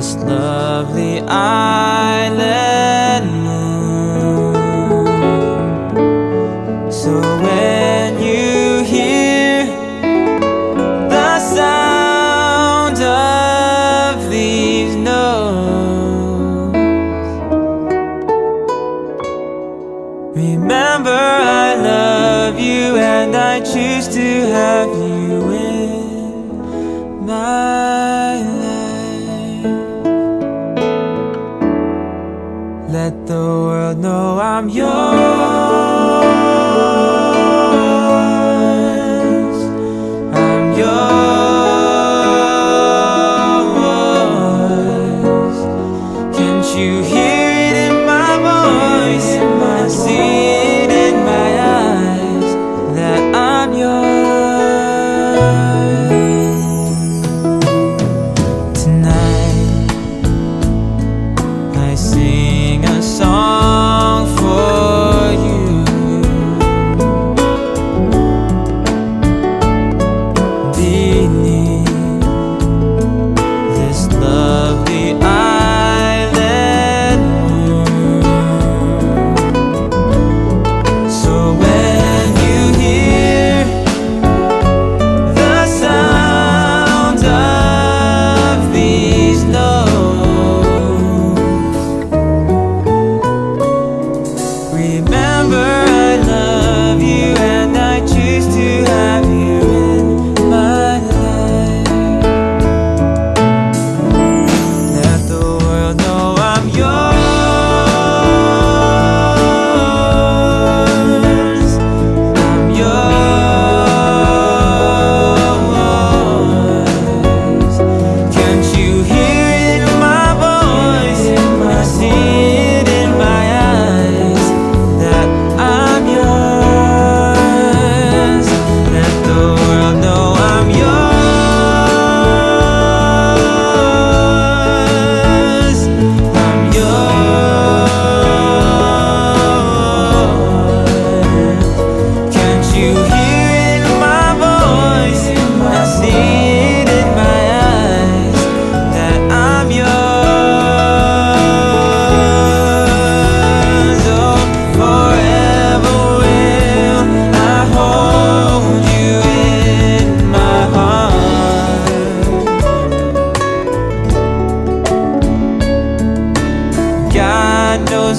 this lovely island moon. So when you hear the sound of these notes, remember I love you and I choose to have you in my Let the world know I'm yours. I'm yours. Can't you hear? remember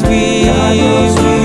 we